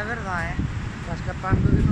é verdade. Estás capaz de